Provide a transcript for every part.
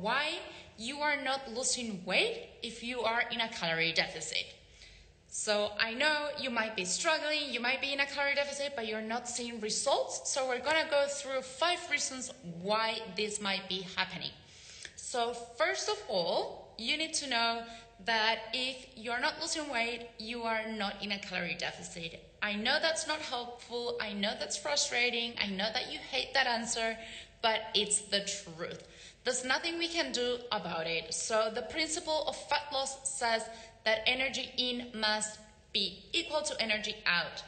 why you are not losing weight if you are in a calorie deficit. So I know you might be struggling, you might be in a calorie deficit, but you're not seeing results. So we're gonna go through five reasons why this might be happening. So first of all, you need to know that if you're not losing weight, you are not in a calorie deficit. I know that's not helpful. I know that's frustrating. I know that you hate that answer, but it's the truth. There's nothing we can do about it. So the principle of fat loss says that energy in must be equal to energy out.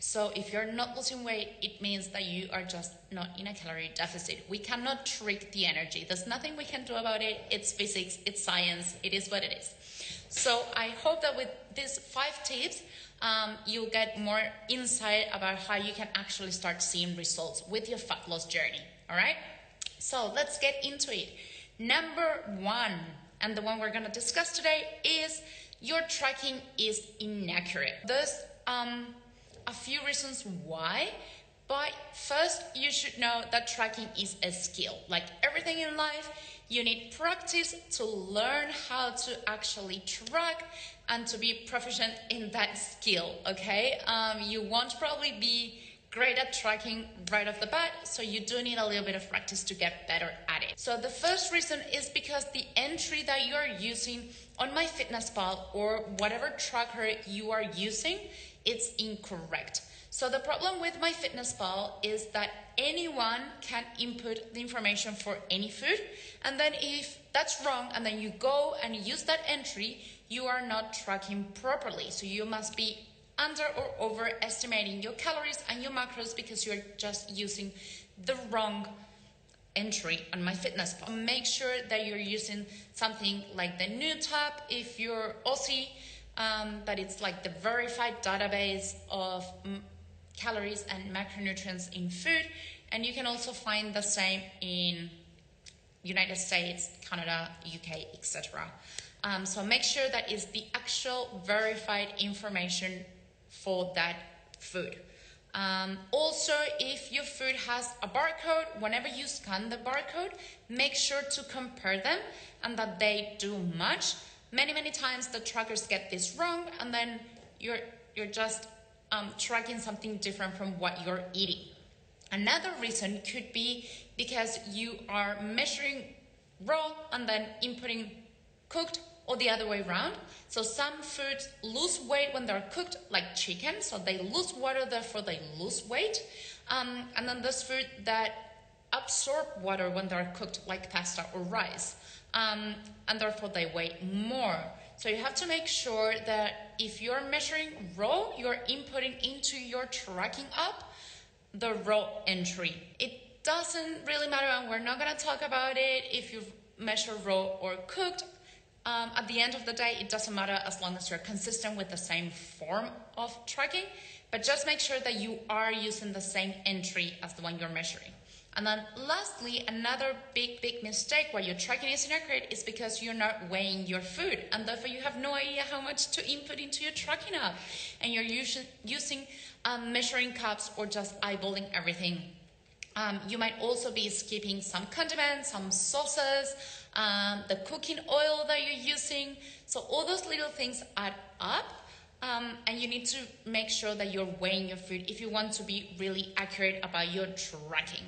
So if you're not losing weight, it means that you are just not in a calorie deficit. We cannot trick the energy. There's nothing we can do about it. It's physics, it's science, it is what it is. So I hope that with these five tips, um, you'll get more insight about how you can actually start seeing results with your fat loss journey. All right? So let's get into it. Number one, and the one we're to discuss today, is your tracking is inaccurate. There's um, a few reasons why. But first, you should know that tracking is a skill. Like everything in life, you need practice to learn how to actually track and to be proficient in that skill, okay? Um, you won't probably be great at tracking right off the bat, so you do need a little bit of practice to get better at it. So the first reason is because the entry that you are using on MyFitnessPal or whatever tracker you are using, it's incorrect. So the problem with MyFitnessPal is that anyone can input the information for any food, and then if that's wrong, and then you go and use that entry, you are not tracking properly. So you must be under or overestimating your calories and your macros because you're just using the wrong entry on MyFitnessPal. Make sure that you're using something like the NUTTAB if you're Aussie, um, that it's like the verified database of m- calories and macronutrients in food. And you can also find the same in United States, Canada, UK, etc. Um, so make sure that is the actual verified information for that food. Um, also, if your food has a barcode, whenever you scan the barcode, make sure to compare them and that they do match. Many, many times the trackers get this wrong, and then you're you're just um, tracking something different from what you're eating. Another reason could be because you are measuring raw and then inputting cooked or the other way around. So some foods lose weight when they're cooked, like chicken, so they lose water, therefore they lose weight. Um, and then there's food that absorb water when they're cooked, like pasta or rice, um, and therefore they weigh more. So you have to make sure that if you're measuring raw, you're inputting into your tracking app the raw entry. It doesn't really matter, and we're not going to talk about it if you measure raw or cooked. Um, at the end of the day, it doesn't matter as long as you're consistent with the same form of tracking, but just make sure that you are using the same entry as the one you're measuring. And then lastly, another big, big mistake while your tracking is inaccurate is because you're not weighing your food and therefore you have no idea how much to input into your tracking app. And you're using, using um, measuring cups or just eyeballing everything. Um, you might also be skipping some condiments, some sauces, um, the cooking oil that you're using. So all those little things add up. Um, and you need to make sure that you're weighing your food if you want to be really accurate about your tracking.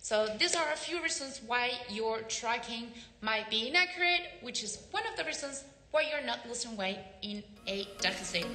So these are a few reasons why your tracking might be inaccurate, which is one of the reasons why you're not losing weight in a deficit.